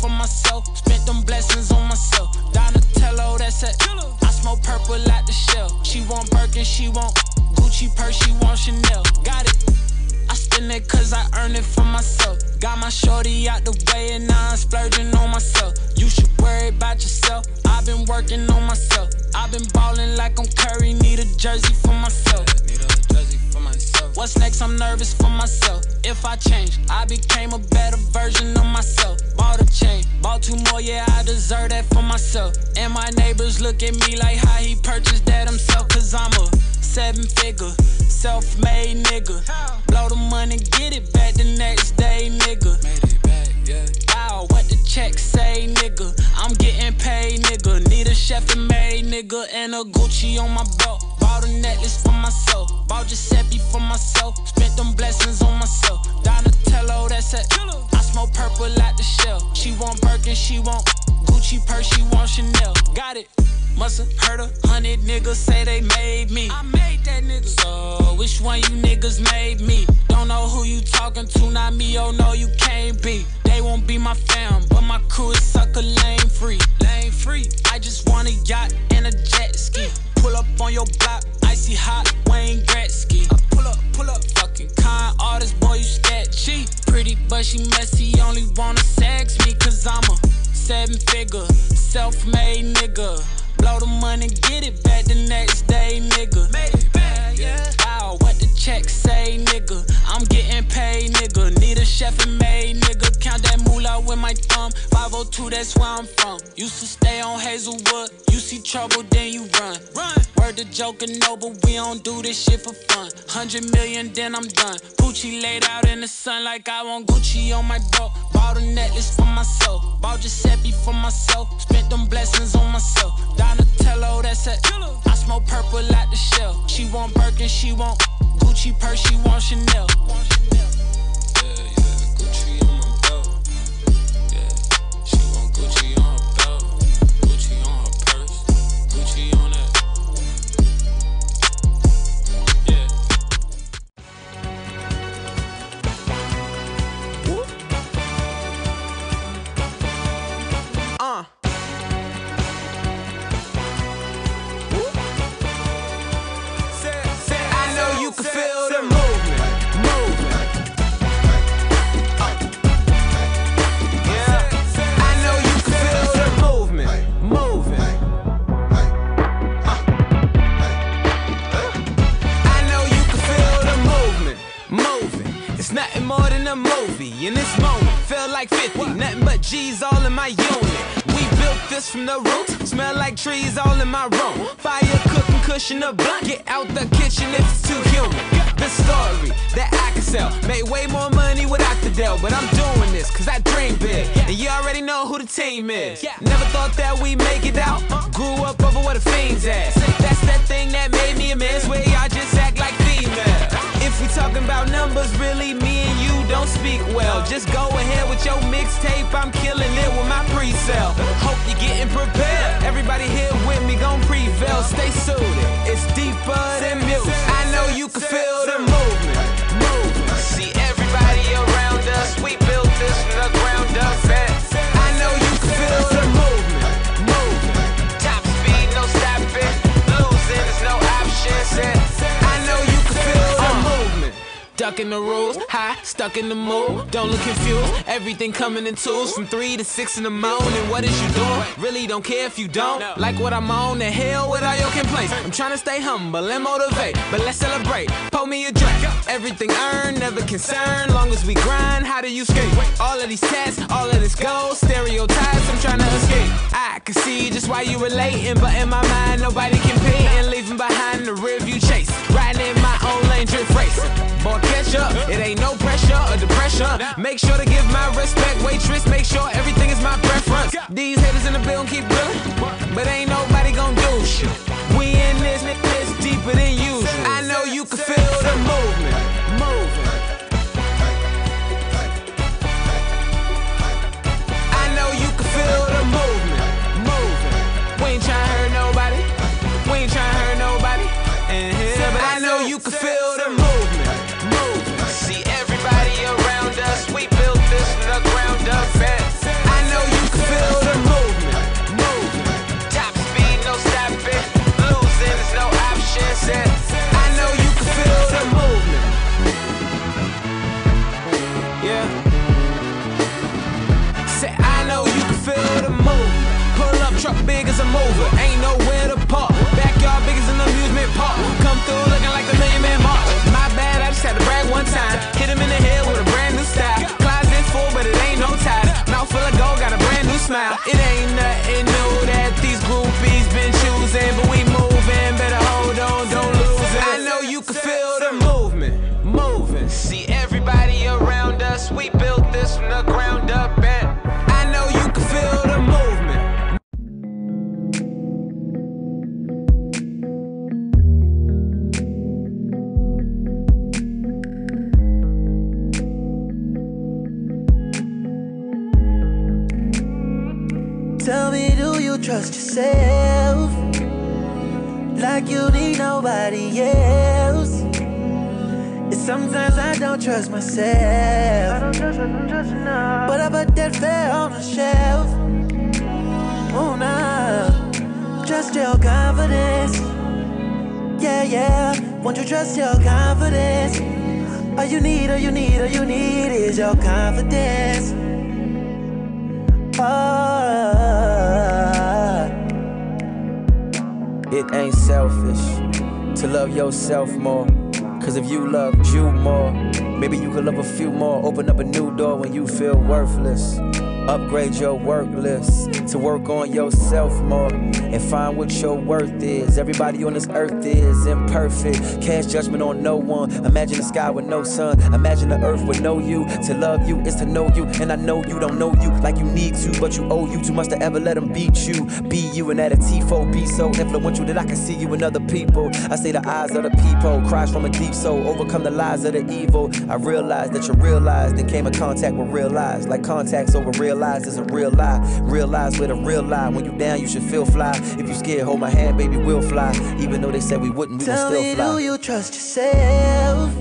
For myself. Spent them blessings on myself. Donatello, that's it. I smoke purple out the shell. She want Birkin, she want Gucci purse, she want Chanel. Got it. I spend it cause I earn it for myself. Got my shorty out the way and now I'm splurging on myself. You should worry about yourself. I've been working on myself. I've been balling like I'm Curry. Need a jersey for myself. What's next? I'm nervous for myself. If I change, I became a better version of myself. Bought a chain, bought two more, yeah, I deserve that for myself. And my neighbors look at me like how he purchased that himself. Cause I'm a seven figure, self made nigga. Blow the money, get it back the next day, nigga. Made it back, yeah. Wow, what the check say, nigga? I'm getting paid, nigga. Need a chef and maid, nigga. And a Gucci on my belt. Bought a necklace for myself. Bought Giuseppe myself. Spent them blessings on myself. Donatello, that's it. I smoke purple out the shell. She want Birkin, she want Gucci purse, she want Chanel. Got it. Musta heard a hundred niggas say they made me. I made that nigga. So which one you niggas made me? Don't know who you talking to, not me. Oh no, you can't be. They won't be my fam, but my crew is sucker lane free. Lane free. I just want a yacht and a jet ski. Pull up on your block, icy hot she messy, only wanna sex me cause I'm a seven figure, self-made nigga. Blow the money, get it back the next day, nigga. Made it back, yeah. Wow, what the check say, nigga? I'm getting paid, nigga. Need a chef and maid, nigga. Count that moolah with my thumb. 502, that's where I'm from. Run. Word to joker, no, but we don't do this shit for fun. Hundred million, then I'm done. Gucci laid out in the sun like I want Gucci on my belt. Bought a necklace for myself. Bought Giuseppe for myself. Spent them blessings on myself. Donatello, that's it. I smoke purple out the shell. She want Birkin, she want Gucci purse, she want Chanel. In this moment, feel like 50. Nothing but G's all in my unit. We built this from the roots. Smell like trees all in my room. Fire cooking, cushion a blunt. Get out the kitchen if it's too humid. The story that I can sell. Made way more money without the deal. But I'm doing this cause I dream big. And you already know who the team is. Never thought that we make it out. Speak well. Just go ahead with your mixtape. I'm killing it with my pre-sale. Hope you're getting prepared. Ducking the rules, high, stuck in the mood. Don't look confused. Everything coming in twos from three to six in the morning. What is you doing? Really don't care if you don't. Like what I'm on, the hell with all your complaints. I'm trying to stay humble and motivate, but let's celebrate. Pour me a drink. Everything earned, never concerned. Long as we grind, how do you skate? All of these tests, all of this gold, stereotypes. I'm trying to can see just why you relating, but in my mind, nobody compete and leaving behind the rearview chase. Riding in my own lane, drift race. Boy, catch up. It ain't no pressure or depression. Make sure to give my respect, waitress. Make sure everything is my preference. Over, ain't nowhere to park. Backyard big as an amusement park. Come through looking like the million man march. My bad, I just had to brag one time. Hit him in the head with a brand new style. Closet full, but it ain't no tie. Mouth full of gold, got a brand new smile. It ain't nothing Tell me, do you trust yourself? Like you need nobody else. And sometimes I don't trust myself. I don't trust, I don't trust enough. But I put that fair on the shelf. Oh, no. Trust your confidence. Yeah, yeah. Won't you trust your confidence? All you need, all you need, all you need is your confidence. Ah. It ain't selfish to love yourself more. Cause if you loved you more, maybe you could love a few more. Open up a new door when you feel worthless. Upgrade your work list to work on yourself more and find what your worth is. Everybody on this earth is imperfect. Cast judgment on no one. Imagine the sky with no sun. Imagine the earth with no you. To love you is to know you. And I know you don't know you like you need to, but you owe you too much to ever let them beat you. Be you and that a T4 be so influential that I can see you in other people. I say the eyes of the people, cries from a deep soul, overcome the lies of the evil. I realize that you realized and came in contact with real lies. Like contacts over real lies is a real lie. Realize with a real lie. When you down, you should feel fly. If you scared, hold my hand, baby, we'll fly. Even though they said we wouldn't, we Tell still me, fly. do you trust yourself?